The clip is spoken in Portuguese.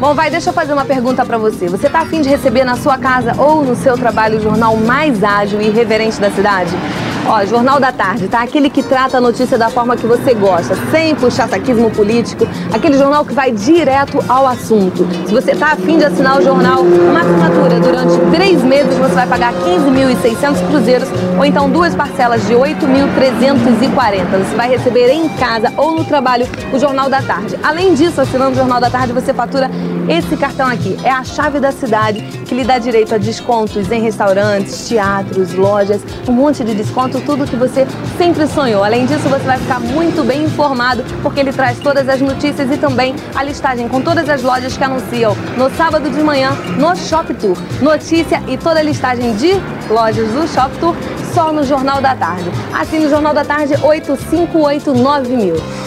Bom, vai, deixa eu fazer uma pergunta para você. Você está afim de receber na sua casa ou no seu trabalho o jornal mais ágil e irreverente da cidade? Ó, Jornal da Tarde, tá? Aquele que trata a notícia da forma que você gosta, sem puxar saquismo político, aquele jornal que vai direto ao assunto. Se você tá afim de assinar o jornal, uma assinatura durante três meses você vai pagar 15.600 cruzeiros ou então duas parcelas de 8.340. Você vai receber em casa ou no trabalho o Jornal da Tarde. Além disso, assinando o Jornal da Tarde, você fatura esse cartão aqui. É a chave da cidade que lhe dá direito a descontos em restaurantes, teatros, lojas, um monte de tudo que você sempre sonhou. Além disso, você vai ficar muito bem informado, porque ele traz todas as notícias e também a listagem com todas as lojas que anunciam no sábado de manhã no Shop Tour. Notícia e toda a listagem de lojas do Shop Tour só no Jornal da Tarde. Assine o Jornal da Tarde 8589 mil.